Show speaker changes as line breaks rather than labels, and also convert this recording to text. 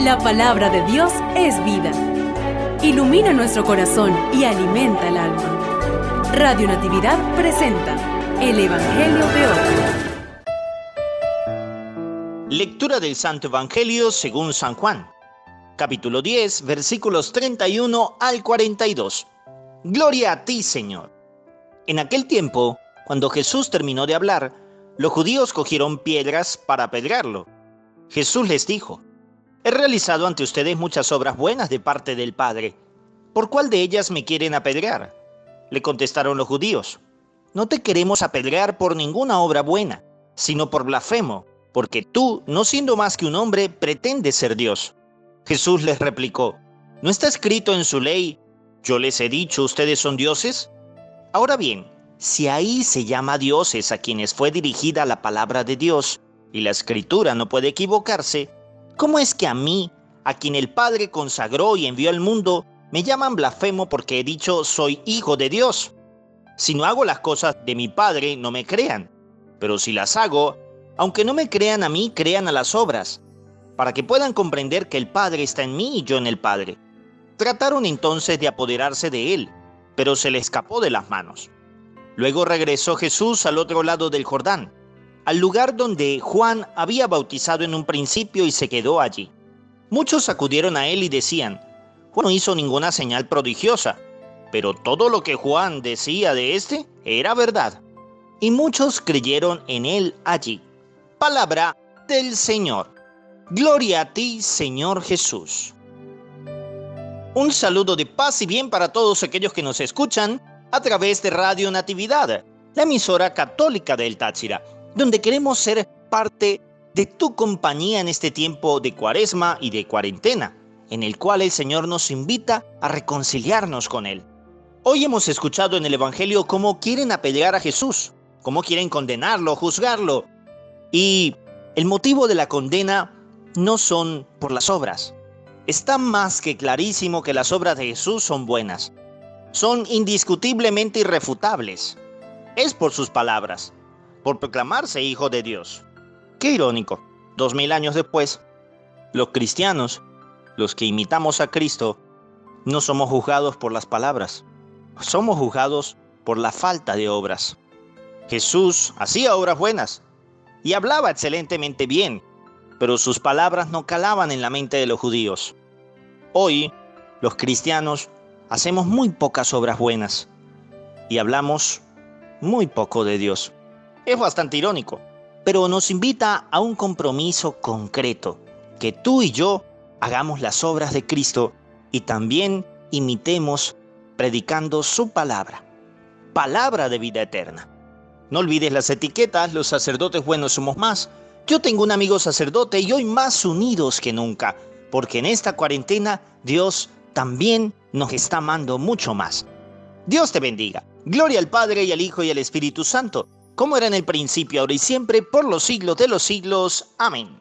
La palabra de Dios es vida. Ilumina nuestro corazón y alimenta el alma. Radio Natividad presenta el Evangelio de
hoy. Lectura del Santo Evangelio según San Juan. Capítulo 10, versículos 31 al 42. Gloria a ti, Señor. En aquel tiempo, cuando Jesús terminó de hablar, los judíos cogieron piedras para apedrearlo. Jesús les dijo, He realizado ante ustedes muchas obras buenas de parte del Padre. ¿Por cuál de ellas me quieren apedrear? Le contestaron los judíos. No te queremos apedrear por ninguna obra buena, sino por blasfemo, porque tú, no siendo más que un hombre, pretendes ser Dios. Jesús les replicó, ¿no está escrito en su ley, yo les he dicho, ustedes son dioses? Ahora bien, si ahí se llama dioses a quienes fue dirigida la palabra de Dios, y la escritura no puede equivocarse, ¿Cómo es que a mí, a quien el Padre consagró y envió al mundo, me llaman blasfemo porque he dicho soy hijo de Dios? Si no hago las cosas de mi Padre, no me crean. Pero si las hago, aunque no me crean a mí, crean a las obras, para que puedan comprender que el Padre está en mí y yo en el Padre. Trataron entonces de apoderarse de él, pero se le escapó de las manos. Luego regresó Jesús al otro lado del Jordán al lugar donde Juan había bautizado en un principio y se quedó allí. Muchos acudieron a él y decían, Juan no hizo ninguna señal prodigiosa, pero todo lo que Juan decía de éste era verdad. Y muchos creyeron en él allí. Palabra del Señor. Gloria a ti, Señor Jesús. Un saludo de paz y bien para todos aquellos que nos escuchan a través de Radio Natividad, la emisora católica del Táchira donde queremos ser parte de tu compañía en este tiempo de cuaresma y de cuarentena, en el cual el Señor nos invita a reconciliarnos con Él. Hoy hemos escuchado en el Evangelio cómo quieren apedrear a Jesús, cómo quieren condenarlo, juzgarlo. Y el motivo de la condena no son por las obras. Está más que clarísimo que las obras de Jesús son buenas. Son indiscutiblemente irrefutables. Es por sus palabras por proclamarse hijo de Dios. Qué irónico, dos mil años después, los cristianos, los que imitamos a Cristo, no somos juzgados por las palabras, somos juzgados por la falta de obras. Jesús hacía obras buenas y hablaba excelentemente bien, pero sus palabras no calaban en la mente de los judíos. Hoy, los cristianos hacemos muy pocas obras buenas y hablamos muy poco de Dios. Es bastante irónico, pero nos invita a un compromiso concreto, que tú y yo hagamos las obras de Cristo y también imitemos predicando su palabra, palabra de vida eterna. No olvides las etiquetas, los sacerdotes buenos somos más. Yo tengo un amigo sacerdote y hoy más unidos que nunca, porque en esta cuarentena Dios también nos está amando mucho más. Dios te bendiga. Gloria al Padre y al Hijo y al Espíritu Santo como era en el principio, ahora y siempre, por los siglos de los siglos. Amén.